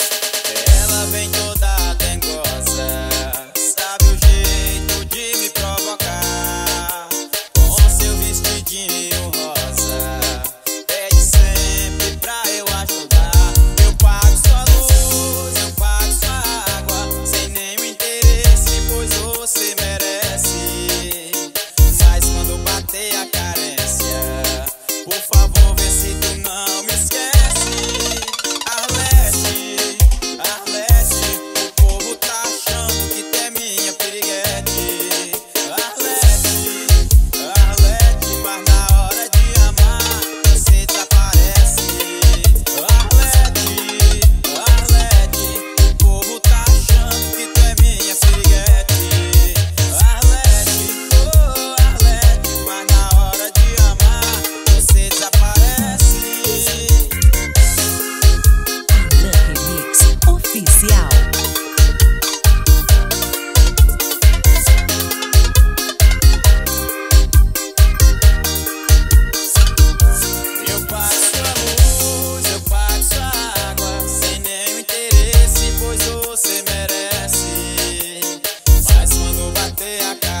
Ela vem toda Eu passo a luz, eu passo a água, sem nenhum interesse, pois você merece. Mas quando bater a cara.